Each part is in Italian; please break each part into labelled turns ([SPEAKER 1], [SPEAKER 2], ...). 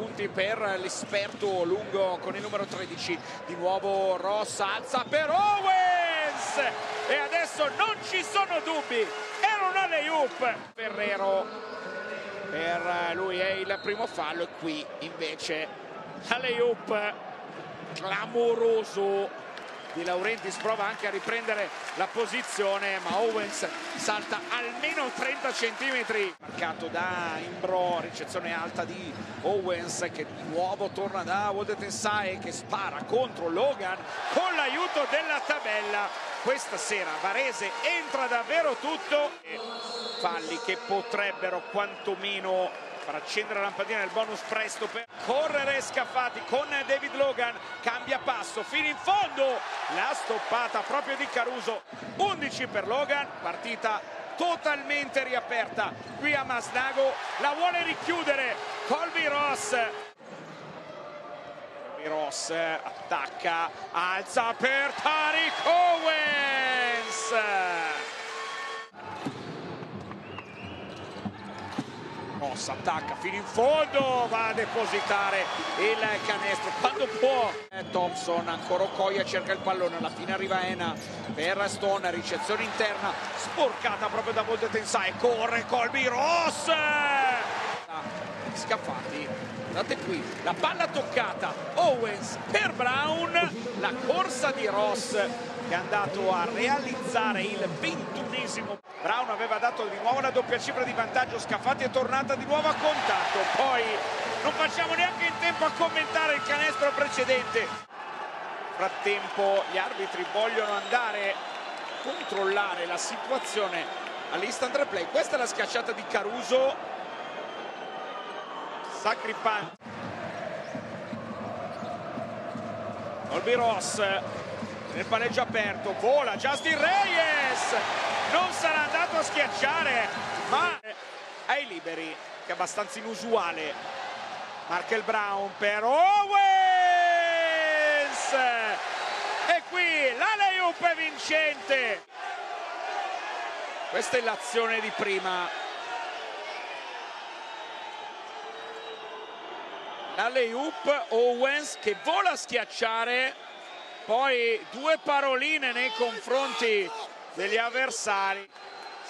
[SPEAKER 1] punti per l'esperto lungo con il numero 13 di nuovo Ross alza per Owens! E adesso non ci sono dubbi era un alley-oop Ferrero per lui è il primo fallo e qui invece alley-oop clamoroso di Laurentiis prova anche a riprendere la posizione ma Owens salta almeno 30 centimetri. Marcato da Imbro ricezione alta di Owens che di nuovo torna da Wodetensai che spara contro Logan con l'aiuto della tabella. Questa sera Varese entra davvero tutto falli che potrebbero quantomeno far accendere la lampadina del bonus presto per correre scaffati con David Logan. Cambia passo fino in fondo. La stoppata proprio di Caruso. 11 per Logan. Partita totalmente riaperta qui a Masnago. La vuole richiudere. Colby Ross. Colby Ross attacca. Alza per Tariq Owens Ross attacca fino in fondo, va a depositare il canestro quando può. Thompson, ancora Okoya cerca il pallone, alla fine arriva Ena per Stone, ricezione interna, sporcata proprio da Volde Tensai, corre Colby Ross! Scaffati, guardate qui, la palla toccata, Owens per Brown, la corsa di Ross che è andato a realizzare il ventunesimo. Brown aveva dato di nuovo la doppia cifra di vantaggio, Scaffati è tornata di nuovo a contatto, poi non facciamo neanche in tempo a commentare il canestro precedente. Frattempo gli arbitri vogliono andare a controllare la situazione all'instant replay. Questa è la schiacciata di Caruso. Sacripante. Olby Ross nel palleggio aperto, vola Justin Reyes, non sarà a schiacciare, ma ai liberi, che è abbastanza inusuale. Markel Brown per Owens! E qui l'Aleup è vincente! Questa è l'azione di prima. L'Aleup Owens che vola a schiacciare poi due paroline nei confronti degli avversari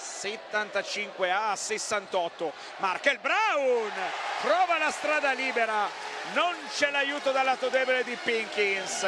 [SPEAKER 1] 75 a 68 Markel Brown trova la strada libera non c'è l'aiuto dal lato debole di Pinkins